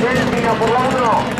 Delfina por la 1.